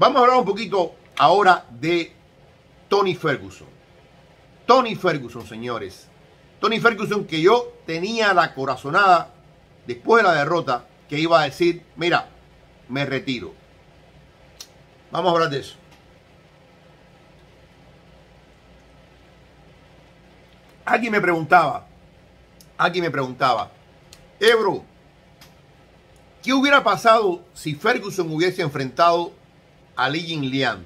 Vamos a hablar un poquito ahora de Tony Ferguson. Tony Ferguson, señores. Tony Ferguson que yo tenía la corazonada después de la derrota que iba a decir, mira, me retiro. Vamos a hablar de eso. Alguien me preguntaba, alguien me preguntaba, Ebro, ¿qué hubiera pasado si Ferguson hubiese enfrentado a Li Jingliang?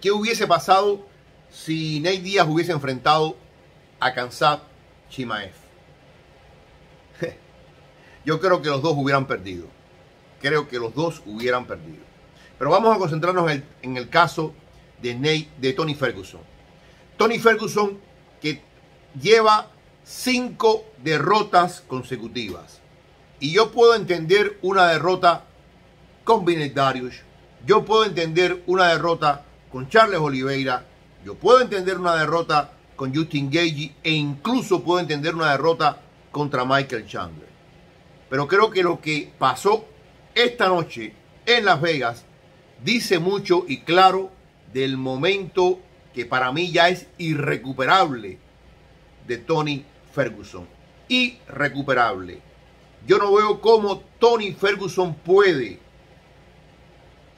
¿Qué hubiese pasado si Nate Díaz hubiese enfrentado a Kansat Chimaev? Yo creo que los dos hubieran perdido. Creo que los dos hubieran perdido. Pero vamos a concentrarnos en el, caso de, Tony Ferguson. Tony Ferguson que lleva cinco derrotas consecutivas. Y yo puedo entender una derrota con Vince Darius. Yo puedo entender una derrota con Charles Oliveira. Yo puedo entender una derrota con Justin Gage. E incluso puedo entender una derrota contra Michael Chandler. Pero creo que lo que pasó esta noche en Las Vegas dice mucho y claro del momento que para mí ya es irrecuperable de Tony Ferguson. Irrecuperable. Yo no veo cómo Tony Ferguson puede,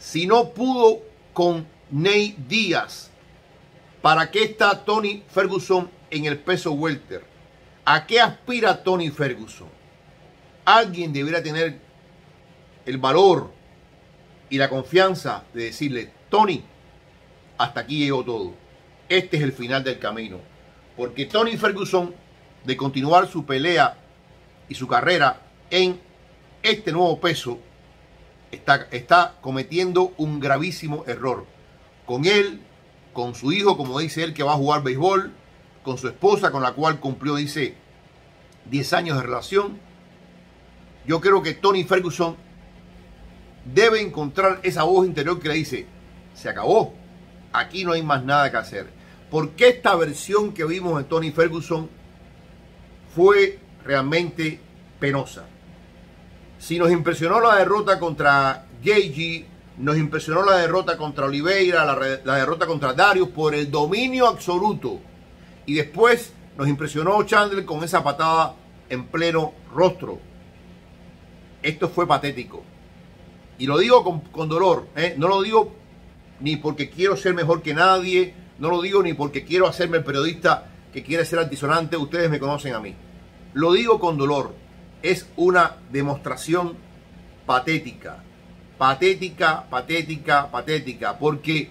si no pudo con Ney Díaz, ¿para qué está Tony Ferguson en el peso welter? ¿A qué aspira Tony Ferguson? Alguien debería tener el valor y la confianza de decirle, Tony, hasta aquí llegó todo. Este es el final del camino. Porque Tony Ferguson, de continuar su pelea y su carrera en este nuevo peso, está, cometiendo un gravísimo error. Con él, con su hijo, como dice él, que va a jugar béisbol, con su esposa, con la cual cumplió, dice, 10 años de relación. Yo creo que Tony Ferguson debe encontrar esa voz interior que le dice, se acabó, aquí no hay más nada que hacer. Porque esta versión que vimos de Tony Ferguson fue realmente penosa. Si nos impresionó la derrota contra Gagey, nos impresionó la derrota contra Oliveira, la, derrota contra Darius por el dominio absoluto. Y después nos impresionó Chandler con esa patada en pleno rostro. Esto fue patético. Y lo digo con, con dolor, ¿eh? no lo digo ni porque quiero ser mejor que nadie, no lo digo ni porque quiero hacerme el periodista que quiere ser altisonante, ustedes me conocen a mí. Lo digo con dolor, es una demostración patética, patética, patética, patética, porque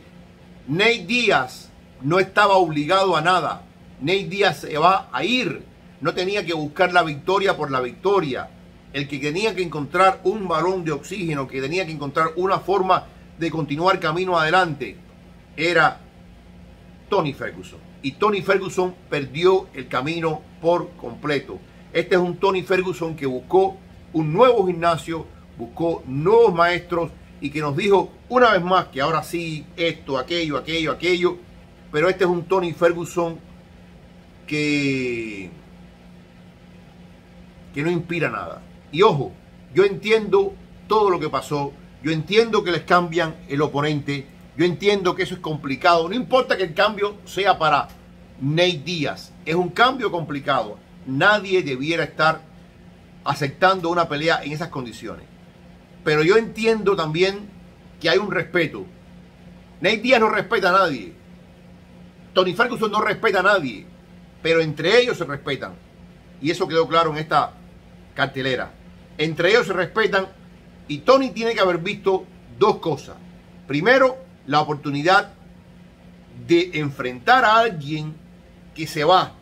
Nate Díaz no estaba obligado a nada, Nate Díaz se va a ir, no tenía que buscar la victoria por la victoria, el que tenía que encontrar un balón de oxígeno, que tenía que encontrar una forma de continuar camino adelante, era Tony Ferguson. Y Tony Ferguson perdió el camino por completo. Este es un Tony Ferguson que buscó un nuevo gimnasio, buscó nuevos maestros y que nos dijo una vez más que ahora sí, esto, aquello, aquello, aquello. Pero este es un Tony Ferguson que, que no inspira nada. Y ojo, yo entiendo todo lo que pasó, yo entiendo que les cambian el oponente, yo entiendo que eso es complicado, no importa que el cambio sea para Nate Díaz, es un cambio complicado, nadie debiera estar aceptando una pelea en esas condiciones. Pero yo entiendo también que hay un respeto. Nate Díaz no respeta a nadie. Tony Ferguson no respeta a nadie. Pero entre ellos se respetan. Y eso quedó claro en esta cartelera. Entre ellos se respetan y Tony tiene que haber visto dos cosas. Primero, la oportunidad de enfrentar a alguien que se va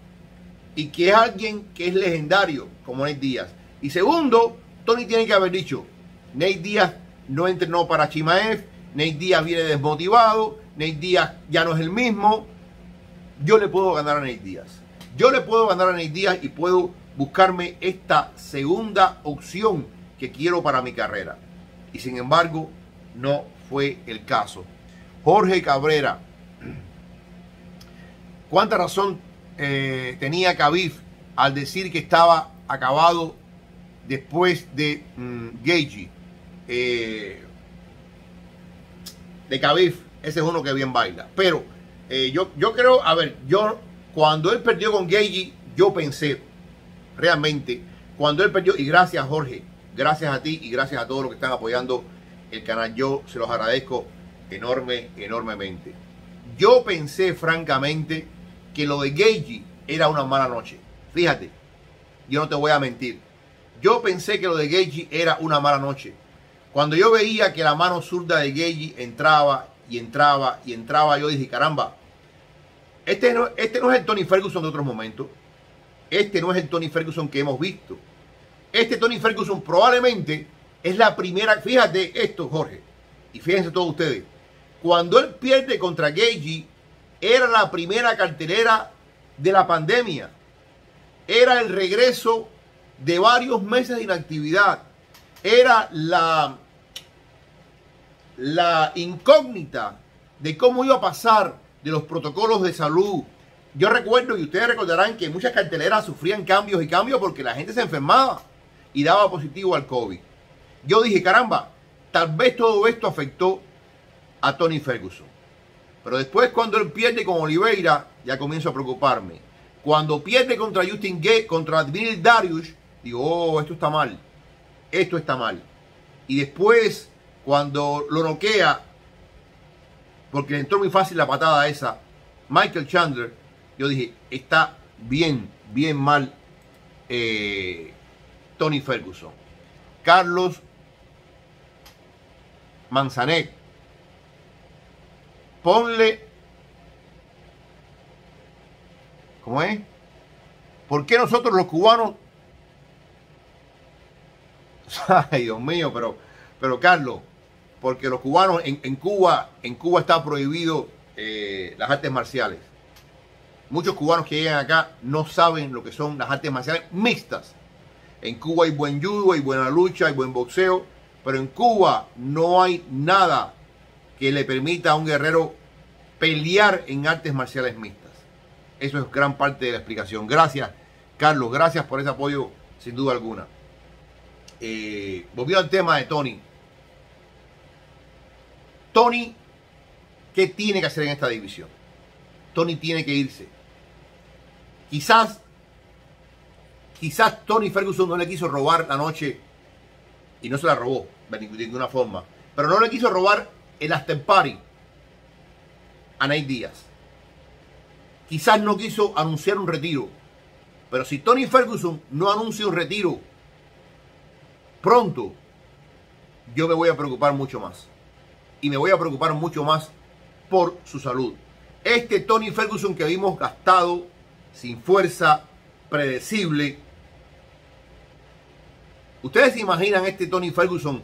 y que es alguien que es legendario, como Nate Díaz. Y segundo, Tony tiene que haber dicho, Nate Díaz no entrenó para Chimaev, Nate Díaz viene desmotivado, Nate Díaz ya no es el mismo, yo le puedo ganar a Nate Díaz. Yo le puedo ganar a Nate Díaz y puedo buscarme esta segunda opción que quiero para mi carrera. Y sin embargo, no fue el caso. Jorge Cabrera, ¿cuánta razón eh, tenía Khabib al decir que estaba acabado después de mmm, de Khabib, ese es uno que bien baila. Pero eh, yo, yo creo, a ver, yo cuando él perdió con Gagey, yo pensé realmente, cuando él perdió, y gracias Jorge, gracias a ti y gracias a todos los que están apoyando el canal, yo se los agradezco enorme, enormemente. Yo pensé francamente que lo de Gagey era una mala noche. Fíjate, yo no te voy a mentir. Yo pensé que lo de Gagey era una mala noche. Cuando yo veía que la mano zurda de Gagey entraba y entraba y entraba, yo dije, caramba, este no, este no es el Tony Ferguson de otros momentos. Este no es el Tony Ferguson que hemos visto. Este Tony Ferguson probablemente es la primera, fíjate esto, Jorge, y fíjense todos ustedes, cuando él pierde contra Gagey, era la primera cartelera de la pandemia. Era el regreso de varios meses de inactividad. Era la, la incógnita de cómo iba a pasar de los protocolos de salud. Yo recuerdo, y ustedes recordarán, que muchas carteleras sufrían cambios y cambios porque la gente se enfermaba y daba positivo al COVID. Yo dije, caramba, tal vez todo esto afectó a Tony Ferguson. Pero después cuando él pierde con Oliveira, ya comienzo a preocuparme. Cuando pierde contra Justin Gay, contra Admiral Darius, digo, oh, esto está mal. Esto está mal. Y después, cuando lo noquea, porque le entró muy fácil la patada esa, Michael Chandler, yo dije, está bien, bien mal eh, Tony Ferguson. Carlos Manzanet ponle, ¿cómo es? ¿Por qué nosotros los cubanos? Ay, Dios mío, pero, pero Carlos, porque los cubanos en, Cuba, en Cuba está prohibido eh, las artes marciales. Muchos cubanos que llegan acá no saben lo que son las artes marciales mixtas. En Cuba hay buen judo, hay buena lucha, hay buen boxeo, pero en Cuba no hay nada que le permita a un guerrero pelear en artes marciales mixtas. Eso es gran parte de la explicación. Gracias, Carlos, gracias por ese apoyo, sin duda alguna. Eh, volviendo al tema de Tony. Tony, ¿qué tiene que hacer en esta división? Tony tiene que irse. Quizás, quizás Tony Ferguson no le quiso robar la noche y no se la robó de ninguna forma, pero no le quiso robar el after party a Díaz. Quizás no quiso anunciar un retiro, pero si Tony Ferguson no anuncia un retiro pronto, yo me voy a preocupar mucho más. Y me voy a preocupar mucho más por su salud. Este Tony Ferguson que vimos gastado, sin fuerza, predecible. Ustedes se imaginan este Tony Ferguson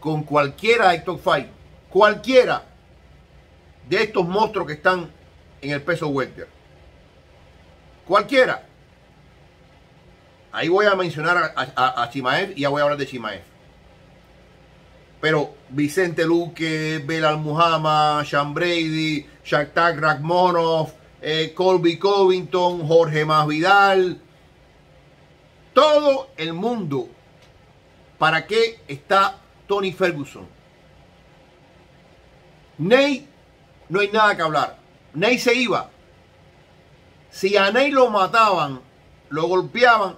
con cualquiera de Top Fight, cualquiera de estos monstruos que están en el peso welter. Cualquiera. Ahí voy a mencionar a, a, Chimaev y ya voy a hablar de Chimaev. Pero Vicente Luque, Belal Muhammad, Sean Brady, Shakhtar Ragmonov, eh, Colby Covington, Jorge Masvidal, todo el mundo. ¿Para qué está Tony Ferguson? Nate no hay nada que hablar. Ney se iba. Si a Ney lo mataban, lo golpeaban,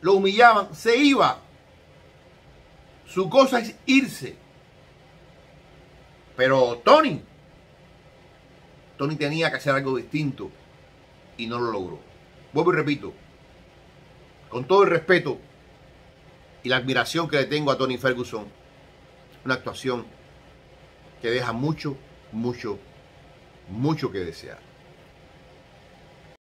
lo humillaban, se iba. Su cosa es irse. Pero Tony, Tony tenía que hacer algo distinto y no lo logró. Vuelvo y repito, con todo el respeto y la admiración que le tengo a Tony Ferguson, una actuación que deja mucho, mucho mucho que desear.